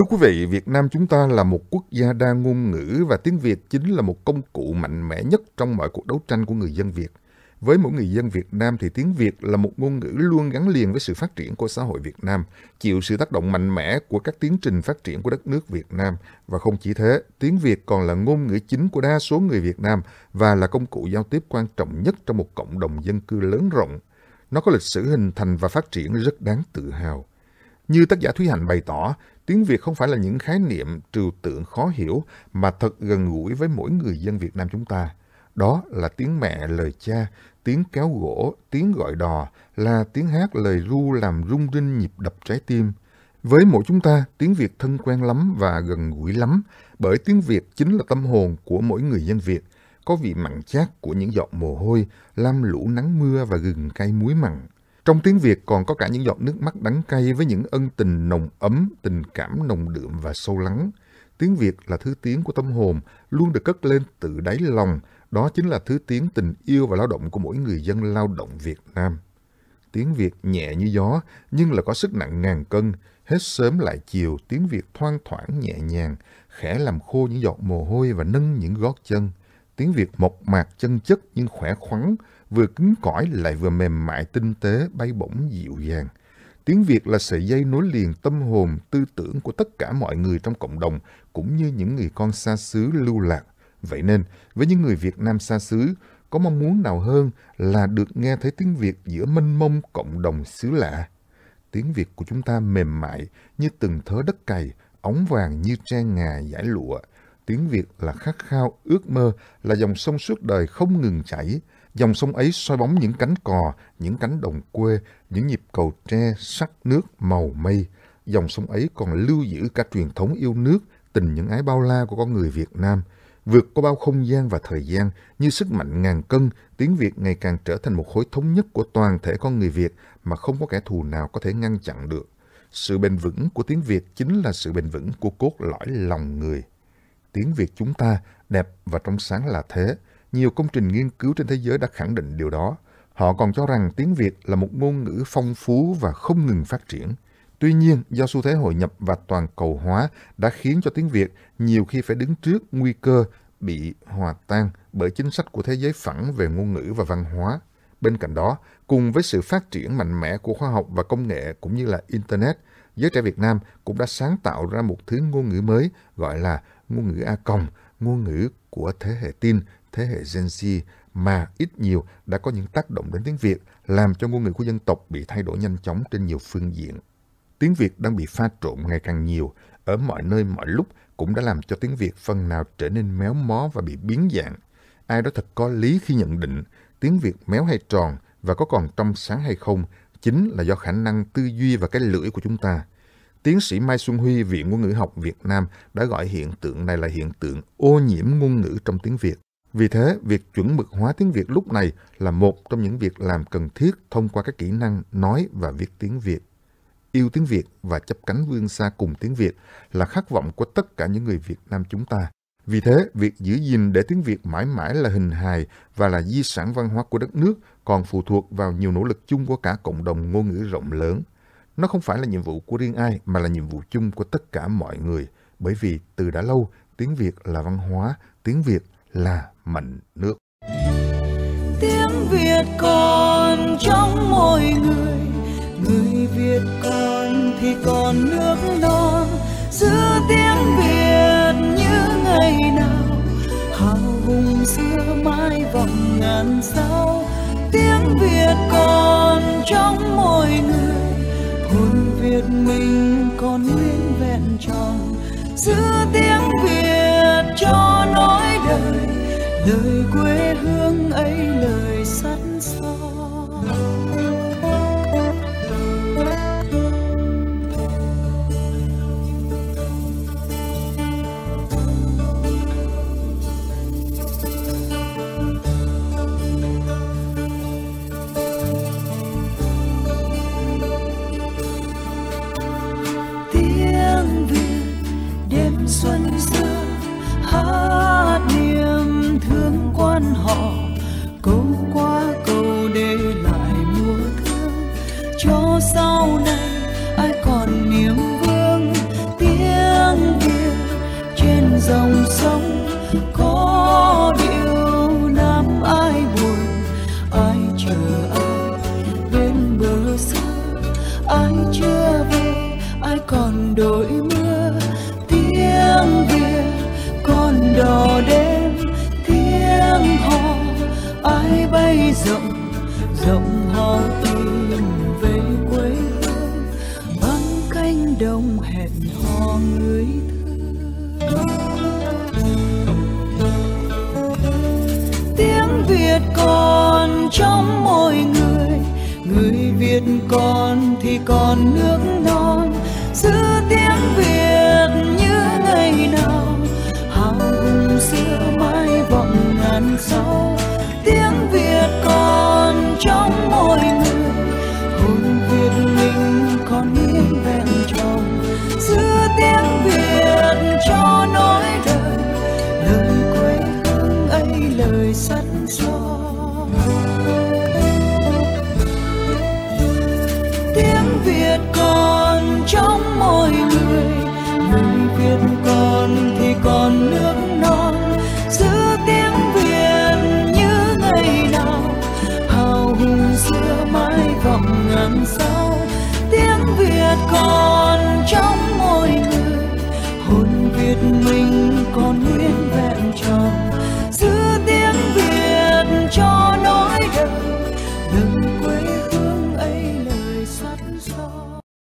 Thưa quý vị, Việt Nam chúng ta là một quốc gia đa ngôn ngữ và tiếng Việt chính là một công cụ mạnh mẽ nhất trong mọi cuộc đấu tranh của người dân Việt. Với mỗi người dân Việt Nam thì tiếng Việt là một ngôn ngữ luôn gắn liền với sự phát triển của xã hội Việt Nam, chịu sự tác động mạnh mẽ của các tiến trình phát triển của đất nước Việt Nam. Và không chỉ thế, tiếng Việt còn là ngôn ngữ chính của đa số người Việt Nam và là công cụ giao tiếp quan trọng nhất trong một cộng đồng dân cư lớn rộng. Nó có lịch sử hình thành và phát triển rất đáng tự hào. Như tác giả Thúy Hạnh bày tỏ, tiếng Việt không phải là những khái niệm trừu tượng khó hiểu mà thật gần gũi với mỗi người dân Việt Nam chúng ta. Đó là tiếng mẹ lời cha, tiếng kéo gỗ, tiếng gọi đò, là tiếng hát lời ru làm rung rinh nhịp đập trái tim. Với mỗi chúng ta, tiếng Việt thân quen lắm và gần gũi lắm, bởi tiếng Việt chính là tâm hồn của mỗi người dân Việt, có vị mặn chát của những giọt mồ hôi, lam lũ nắng mưa và gừng cay muối mặn. Trong tiếng Việt còn có cả những giọt nước mắt đắng cay với những ân tình nồng ấm, tình cảm nồng đượm và sâu lắng. Tiếng Việt là thứ tiếng của tâm hồn, luôn được cất lên từ đáy lòng. Đó chính là thứ tiếng tình yêu và lao động của mỗi người dân lao động Việt Nam. Tiếng Việt nhẹ như gió, nhưng là có sức nặng ngàn cân. Hết sớm lại chiều, tiếng Việt thoang thoảng nhẹ nhàng, khẽ làm khô những giọt mồ hôi và nâng những gót chân. Tiếng Việt mộc mạc chân chất nhưng khỏe khoắn, vừa cứng cỏi lại vừa mềm mại tinh tế, bay bổng dịu dàng. Tiếng Việt là sợi dây nối liền tâm hồn, tư tưởng của tất cả mọi người trong cộng đồng, cũng như những người con xa xứ lưu lạc. Vậy nên, với những người Việt Nam xa xứ, có mong muốn nào hơn là được nghe thấy tiếng Việt giữa mênh mông cộng đồng xứ lạ. Tiếng Việt của chúng ta mềm mại như từng thớ đất cày, óng vàng như trang ngà giải lụa. Tiếng Việt là khát khao, ước mơ, là dòng sông suốt đời không ngừng chảy, Dòng sông ấy soi bóng những cánh cò, những cánh đồng quê, những nhịp cầu tre sắc nước màu mây. Dòng sông ấy còn lưu giữ cả truyền thống yêu nước, tình những ái bao la của con người Việt Nam. Vượt qua bao không gian và thời gian, như sức mạnh ngàn cân, tiếng Việt ngày càng trở thành một khối thống nhất của toàn thể con người Việt mà không có kẻ thù nào có thể ngăn chặn được. Sự bền vững của tiếng Việt chính là sự bền vững của cốt lõi lòng người. Tiếng Việt chúng ta đẹp và trong sáng là thế, nhiều công trình nghiên cứu trên thế giới đã khẳng định điều đó. Họ còn cho rằng tiếng Việt là một ngôn ngữ phong phú và không ngừng phát triển. Tuy nhiên, do xu thế hội nhập và toàn cầu hóa đã khiến cho tiếng Việt nhiều khi phải đứng trước nguy cơ bị hòa tan bởi chính sách của thế giới phẳng về ngôn ngữ và văn hóa. Bên cạnh đó, cùng với sự phát triển mạnh mẽ của khoa học và công nghệ cũng như là Internet, giới trẻ Việt Nam cũng đã sáng tạo ra một thứ ngôn ngữ mới gọi là ngôn ngữ A Còng, ngôn ngữ của thế hệ tin thế hệ Gen Z mà ít nhiều đã có những tác động đến tiếng Việt, làm cho ngôn ngữ của dân tộc bị thay đổi nhanh chóng trên nhiều phương diện. Tiếng Việt đang bị pha trộn ngày càng nhiều, ở mọi nơi mọi lúc cũng đã làm cho tiếng Việt phần nào trở nên méo mó và bị biến dạng. Ai đó thật có lý khi nhận định tiếng Việt méo hay tròn và có còn trong sáng hay không chính là do khả năng tư duy và cái lưỡi của chúng ta. Tiến sĩ Mai Xuân Huy, Viện Ngôn ngữ học Việt Nam đã gọi hiện tượng này là hiện tượng ô nhiễm ngôn ngữ trong tiếng Việt. Vì thế, việc chuẩn mực hóa tiếng Việt lúc này là một trong những việc làm cần thiết thông qua các kỹ năng nói và viết tiếng Việt. Yêu tiếng Việt và chấp cánh vươn xa cùng tiếng Việt là khát vọng của tất cả những người Việt Nam chúng ta. Vì thế, việc giữ gìn để tiếng Việt mãi mãi là hình hài và là di sản văn hóa của đất nước còn phụ thuộc vào nhiều nỗ lực chung của cả cộng đồng ngôn ngữ rộng lớn. Nó không phải là nhiệm vụ của riêng ai mà là nhiệm vụ chung của tất cả mọi người, bởi vì từ đã lâu tiếng Việt là văn hóa, tiếng Việt là mảnh nước. Tiếng việt còn trong mỗi người người việt còn thì còn nước non giữ tiếng việt như ngày nào, hào hùng xưa mãi vọng ngàn sao. Tiếng việt còn trong mỗi người, hồn việt mình còn nguyên vẹn tròn. Giữ tiếng lời quê họ câu qua câu để lại mùa thương. Cho sau này ai còn niềm vương. Tiếng việt trên dòng sông có điều nam ai buồn. Ai chờ ai bên bờ xa ai chưa về, ai còn đổi mưa. Tiếng việt còn đòi rộng rộng hò tìm về quê hương. Băng cánh đồng hẹn hò người thương tiếng việt còn trong mỗi người người việt còn thì còn nước non. Giữ lời sắt son tiếng việt còn trong môi